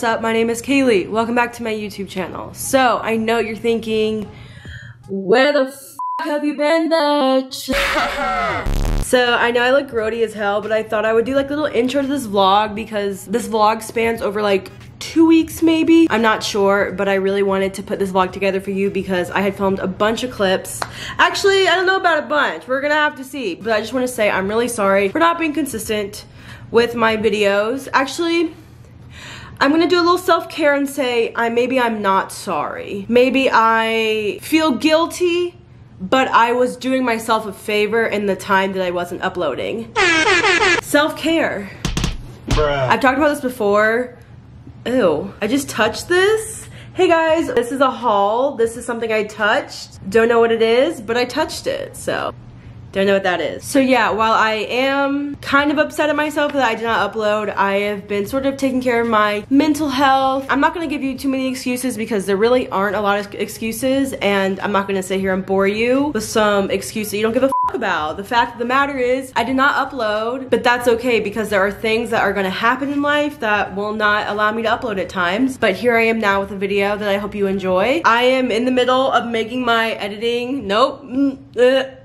what's up? My name is Kalie. Welcome back to my YouTube channel. So, I know you're thinking, where the f have you been, bitch? so, I know I look grody as hell, but I thought I would do like a little intro to this vlog because this vlog spans over like two weeks maybe? I'm not sure but i really wanted to put this vlog together for you because i had filmed a bunch of clips. Actually i don't know about a bunch. We're gonna have to see. But i just want to say i'm really sorry for not being consistent with my videos. Actually I'm gonna do a little self-care and say I maybe I'm not sorry. Maybe I feel guilty, but I was doing myself a favor in the time that I wasn't uploading. Self-care. I've talked about this before. Ew, I just touched this. Hey guys, this is a haul. This is something I touched. Don't know what it is, but I touched it, so. Don't know what that is. So yeah, while I am kind of upset at myself that I did not upload, I have been sort of taking care of my mental health. I'm not gonna give you too many excuses because there really aren't a lot of excuses and I'm not gonna sit here and bore you with some excuse that you don't give a about. The fact of the matter is I did not upload, but that's okay because there are things that are gonna happen in life that will not allow me to upload at times. But here I am now with a video that I hope you enjoy. I am in the middle of making my editing. Nope. Mm, uh,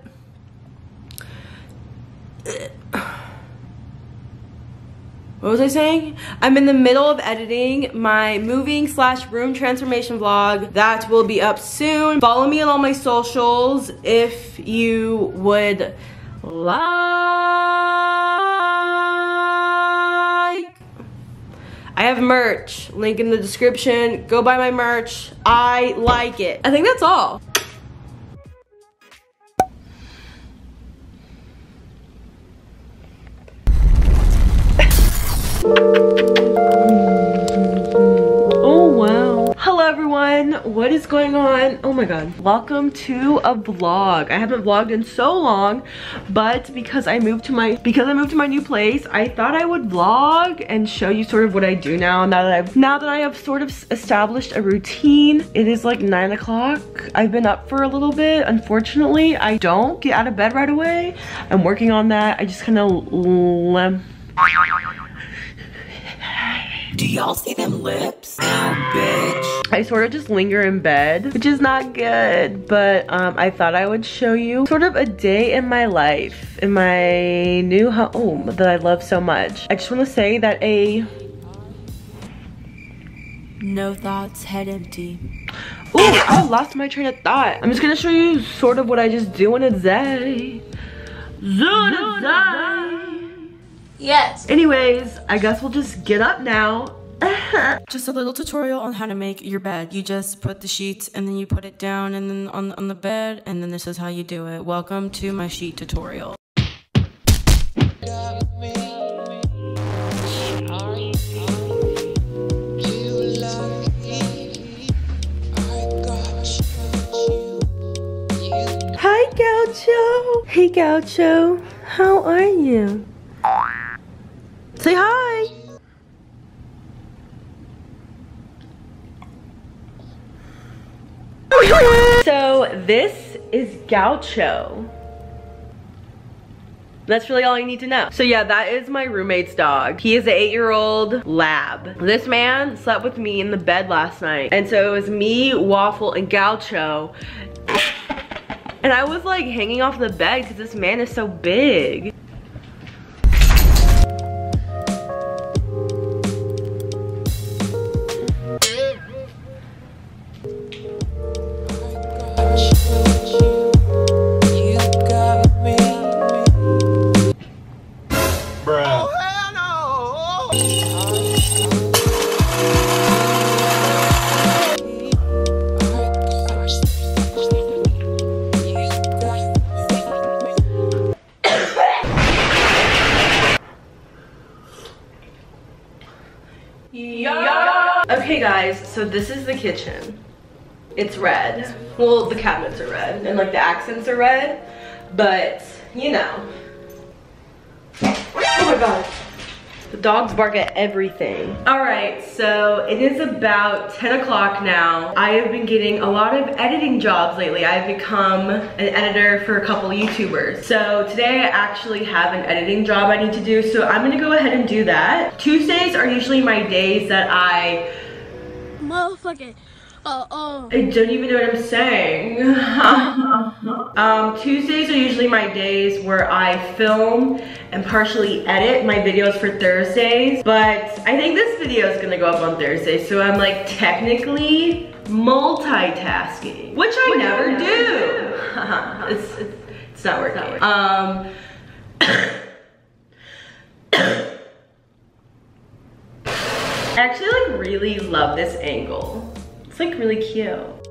what was I saying? I'm in the middle of editing my moving slash room transformation vlog that will be up soon. Follow me on all my socials if you would like. I have merch, link in the description. Go buy my merch. I like it. I think that's all. My god. Welcome to a vlog. I haven't vlogged in so long but because i moved to my because i moved to my new place i thought i would vlog and show you sort of what i do now now that i've now that i have sort of established a routine. It is like nine o'clock. I've been up for a little bit. Unfortunately i don't get out of bed right away. I'm working on that. I just kind of do y'all see them lips? Oh, bitch. I sort of just linger in bed, which is not good, but um, I thought I would show you sort of a day in my life, in my new home that I love so much. I just want to say that a... No thoughts, head empty. Ooh, I lost my train of thought. I'm just gonna show you sort of what I just do in a day. Zoom day. Yes. Anyways, I guess we'll just get up now. just a little tutorial on how to make your bed. You just put the sheets and then you put it down and then on, on the bed and then this is how you do it. Welcome to my sheet tutorial. Hi Gaucho! Hey Gaucho, how are you? Say hi. So this is Gaucho. That's really all you need to know. So yeah, that is my roommate's dog. He is an eight-year-old lab. This man slept with me in the bed last night. And so it was me, Waffle, and Gaucho. And I was like hanging off the bed because this man is so big. So this is the kitchen. It's red. Well, the cabinets are red and like the accents are red, but you know. Oh my god. The dogs bark at everything. All right, so it is about 10 o'clock now. I have been getting a lot of editing jobs lately. I've become an editor for a couple YouTubers. So today I actually have an editing job I need to do, so I'm gonna go ahead and do that. Tuesdays are usually my days that I Motherfucker. Uh, oh. I don't even know what I'm saying. um, Tuesdays are usually my days where I film and partially edit my videos for Thursdays. But I think this video is gonna go up on Thursday. So I'm like technically multitasking, which I which never, I never do. it's, it's, it's, not working. It's not working. Um, I actually like really love this angle. It's like really cute.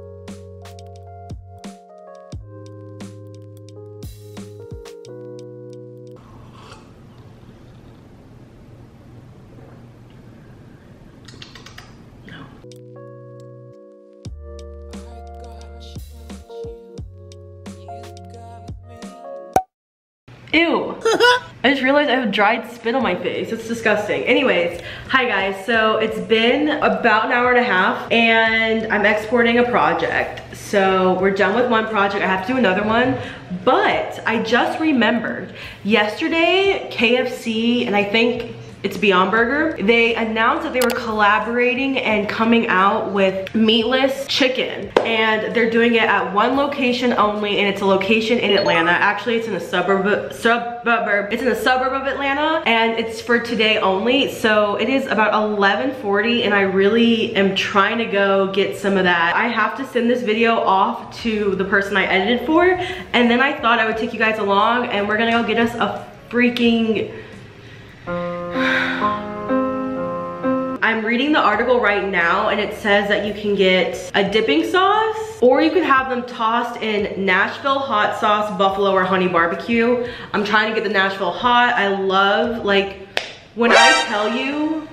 I have dried spit on my face. It's disgusting. Anyways, hi guys. So it's been about an hour and a half and I'm exporting a project. So we're done with one project. I have to do another one. But I just remembered yesterday KFC and I think it's Beyond Burger. They announced that they were collaborating and coming out with meatless chicken. And they're doing it at one location only and it's a location in Atlanta. Actually, it's in a suburb, suburb, it's in a suburb of Atlanta and it's for today only. So it is about 11.40 and I really am trying to go get some of that. I have to send this video off to the person I edited for and then I thought I would take you guys along and we're gonna go get us a freaking I'm reading the article right now and it says that you can get a dipping sauce or you can have them tossed in Nashville hot sauce, buffalo or honey barbecue. I'm trying to get the Nashville hot. I love like, when I tell you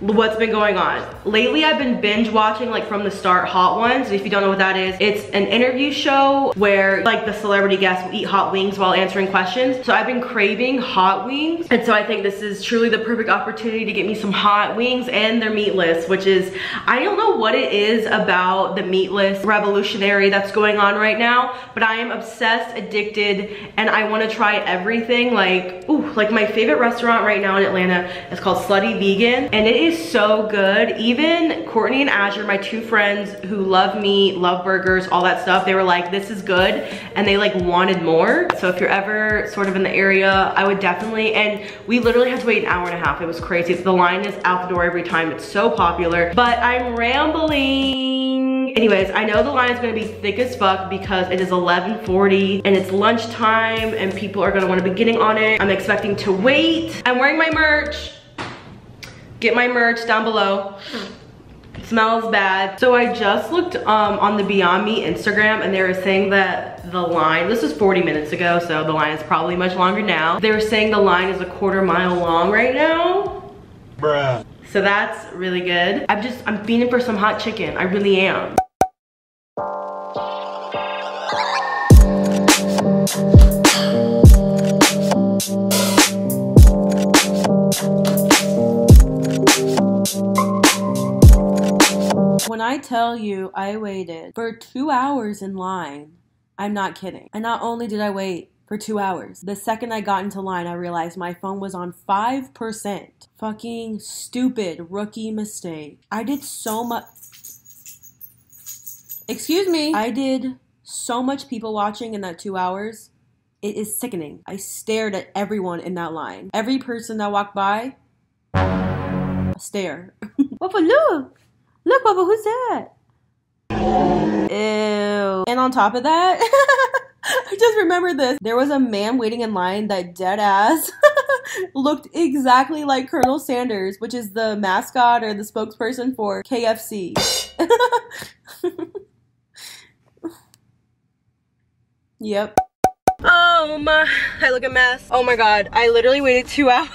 what's been going on. Lately, I've been binge watching like from the start Hot Ones. If you don't know what that is, it's an interview show where like the celebrity guests will eat hot wings while answering questions. So I've been craving hot wings. And so I think this is truly the perfect opportunity to get me some hot wings and they're meatless, which is, I don't know what it is about the meatless revolutionary that's going on right now, but I am obsessed, addicted, and I wanna try everything. Like, ooh, like my favorite restaurant right now in Atlanta is called Slutty Vegan and it is is so good. Even Courtney and Azure, my two friends who love meat, love burgers, all that stuff, they were like, this is good. And they like wanted more. So if you're ever sort of in the area, I would definitely, and we literally had to wait an hour and a half. It was crazy. The line is out the door every time. It's so popular, but I'm rambling. Anyways, I know the line is gonna be thick as fuck because it is 11.40 and it's lunchtime and people are gonna wanna be getting on it. I'm expecting to wait. I'm wearing my merch. Get my merch down below. smells bad. So I just looked um, on the Beyond Meat Instagram and they were saying that the line, this was 40 minutes ago, so the line is probably much longer now. They were saying the line is a quarter mile long right now. Bruh. So that's really good. I'm just, I'm feeding for some hot chicken. I really am. Tell you I waited for two hours in line, I'm not kidding. And not only did I wait for two hours, the second I got into line, I realized my phone was on 5%. Fucking stupid rookie mistake. I did so much. Excuse me. I did so much people watching in that two hours. It is sickening. I stared at everyone in that line. Every person that walked by, a stare. Papa, look! Look, Bubba, who's that? Ew. And on top of that, I just remember this. There was a man waiting in line that dead ass looked exactly like Colonel Sanders, which is the mascot or the spokesperson for KFC. yep. Oh my, I look a mess. Oh my god, I literally waited two hours.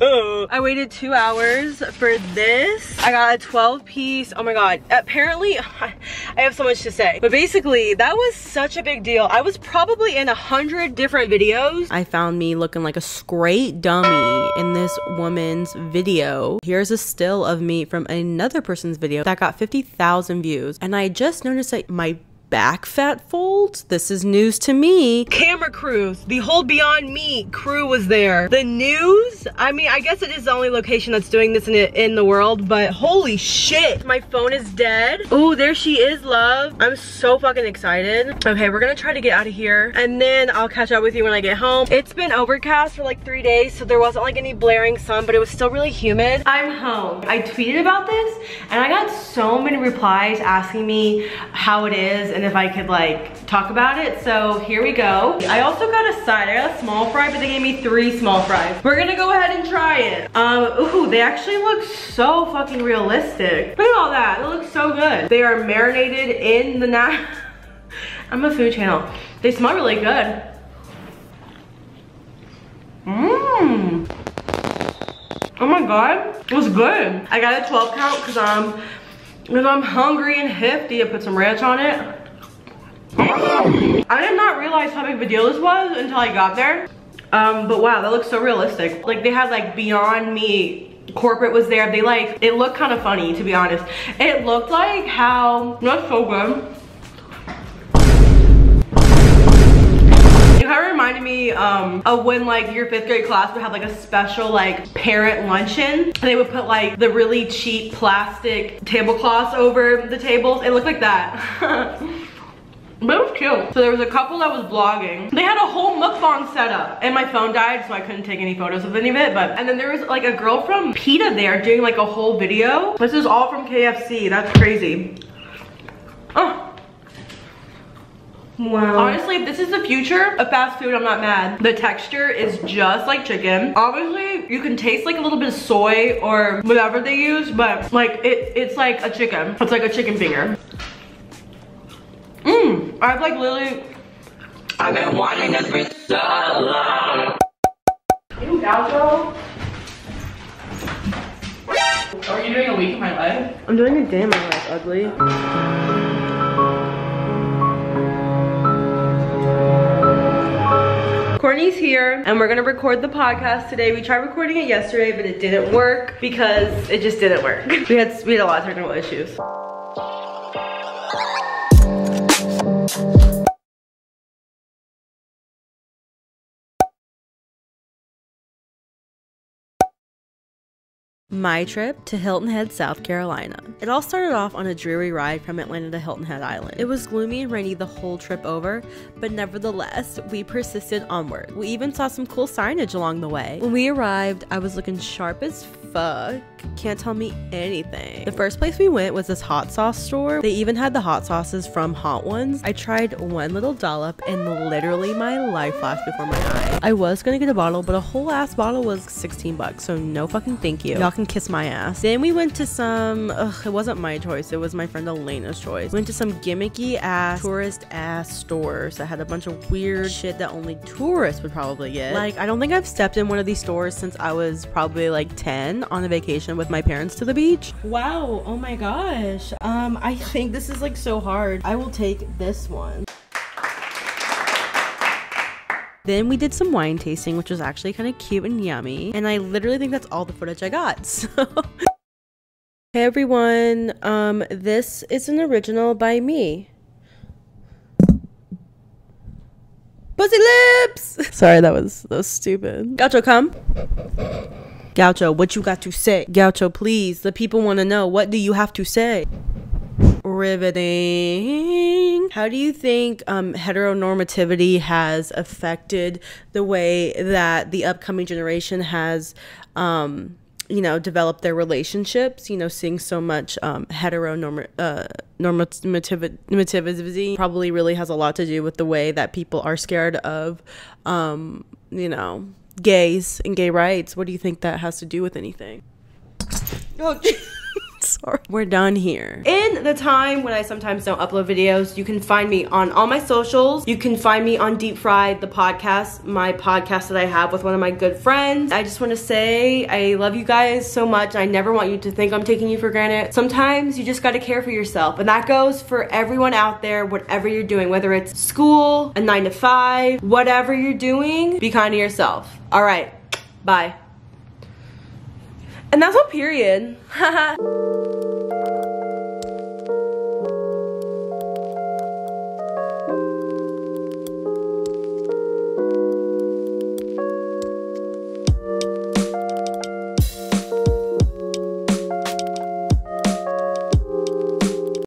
Oh. I waited two hours for this. I got a 12 piece. Oh my God. Apparently, I have so much to say. But basically, that was such a big deal. I was probably in a hundred different videos. I found me looking like a straight dummy in this woman's video. Here's a still of me from another person's video that got 50,000 views. And I just noticed that my back fat folds. This is news to me. Camera crews, the whole Beyond Meat crew was there. The news, I mean, I guess it is the only location that's doing this in, in the world, but holy shit, my phone is dead. Oh, there she is, love. I'm so fucking excited. Okay, we're gonna try to get out of here and then I'll catch up with you when I get home. It's been overcast for like three days, so there wasn't like any blaring sun, but it was still really humid. I'm home. I tweeted about this and I got so many replies asking me how it is and if I could like talk about it. So here we go. I also got a side, I got a small fry, but they gave me three small fries. We're gonna go ahead and try it. Um, ooh, they actually look so fucking realistic. Look at all that, it looks so good. They are marinated in the nat I'm a food channel. They smell really good. Mmm. Oh my god, it was good. I got a 12 count because I'm, because I'm hungry and hefty. I put some ranch on it. I did not realize how big of a deal this was until I got there. Um, but wow, that looks so realistic. Like they had like Beyond Meat corporate was there. They like, it looked kind of funny to be honest. It looked like how, that's so good. It kind of reminded me um, of when like your fifth grade class would have like a special like parent luncheon. And they would put like the really cheap plastic tablecloths over the tables. It looked like that. But it was cute. So there was a couple that was vlogging. They had a whole mukbang set up and my phone died so I couldn't take any photos of any of it. But And then there was like a girl from PETA there doing like a whole video. This is all from KFC. That's crazy. Oh. Wow. Honestly, if this is the future of fast food, I'm not mad. The texture is just like chicken. Obviously, you can taste like a little bit of soy or whatever they use, but like it, it's like a chicken. It's like a chicken finger. I've like literally. I've been wanting this for so long. Ew, Gaucho. Are you doing a week of my life? I'm doing a day in my life, ugly. Courtney's here and we're gonna record the podcast today. We tried recording it yesterday, but it didn't work because it just didn't work. We had, we had a lot of technical issues. My trip to Hilton Head, South Carolina. It all started off on a dreary ride from Atlanta to Hilton Head Island. It was gloomy and rainy the whole trip over, but nevertheless, we persisted onward. We even saw some cool signage along the way. When we arrived, I was looking sharp as fuck. Can't tell me anything. The first place we went was this hot sauce store. They even had the hot sauces from Hot Ones. I tried one little dollop and literally my life flashed before my eyes. I was gonna get a bottle, but a whole ass bottle was 16 bucks, so no fucking thank you. Y'all can kiss my ass. Then we went to some, ugh, it wasn't my choice, it was my friend Elena's choice. went to some gimmicky ass, tourist ass stores that had a bunch of weird shit that only tourists would probably get. Like, I don't think I've stepped in one of these stores since I was probably like 10 on a vacation with my parents to the beach. Wow, oh my gosh. Um, I think this is like so hard. I will take this one. Then we did some wine tasting, which was actually kind of cute and yummy. And I literally think that's all the footage I got. So Hey everyone, um, this is an original by me. Pussy lips! Sorry, that was that was stupid. Gaucho, come. Gaucho, what you got to say? Gaucho, please. The people want to know. What do you have to say? Riveting. How do you think um, heteronormativity has affected the way that the upcoming generation has, um, you know, developed their relationships? You know, seeing so much um, heteronormativity uh, probably really has a lot to do with the way that people are scared of, um, you know, gays and gay rights. What do you think that has to do with anything? Oh, sorry. We're done here. In the time when I sometimes don't upload videos, you can find me on all my socials. You can find me on Deep Fried, the podcast, my podcast that I have with one of my good friends. I just want to say I love you guys so much. I never want you to think I'm taking you for granted. Sometimes you just got to care for yourself. And that goes for everyone out there, whatever you're doing, whether it's school, a nine to five, whatever you're doing, be kind to yourself. All right, bye. And that's all. period.